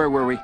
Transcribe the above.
where were we?